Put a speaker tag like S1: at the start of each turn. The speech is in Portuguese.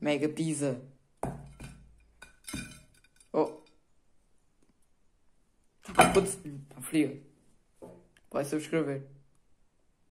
S1: Mega pizza. Oh. Putz, Tá frio. Vai subscrever.